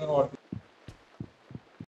na.